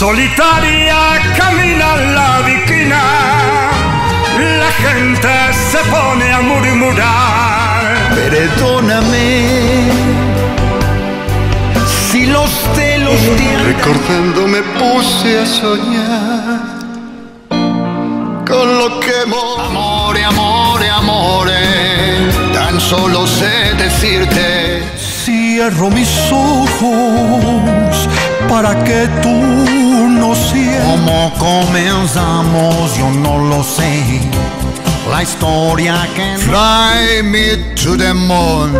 Solitaria camina Perdóname si los celos te han Recordando me puse a soñar con lo que hemos. Amore, amore, amore, tan solo sé decirte. Cierro mis ojos para que tú no sientas. ¿Cómo comenzamos? Yo no lo sé. La historia que Fly me to the moon,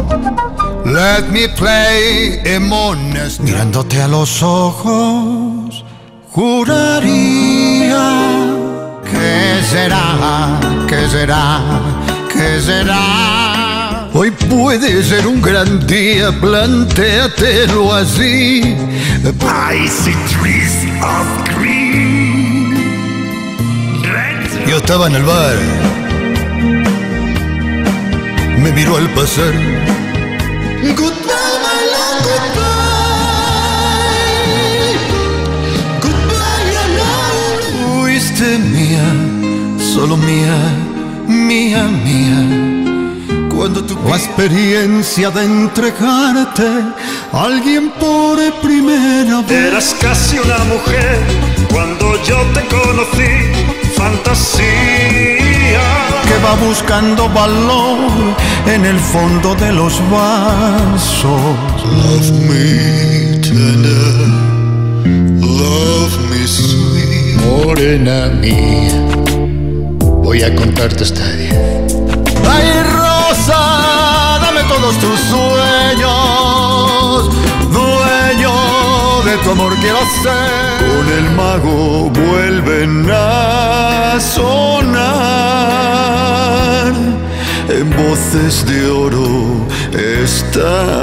let me play among us. mirándote a los ojos, juraría que será, que será, que será. Hoy puede ser un gran día, plantéatelo así. I see trees of green. Yo estaba en el bar, me miró al pasar. Goodbye, my love, goodbye. Goodbye, love. Fuiste mía, solo mía, mía, mía. Cuando tu la experiencia de entregarte a alguien por primera vez. Eras casi una mujer buscando valor en el fondo de los vasos. Love me tender, love me sweet. Morena mía, voy a contarte esta diez. Ay, Rosa, dame todos tus sueños, dueño de tu amor quiero ser. Con el mago vuelven a De oro está.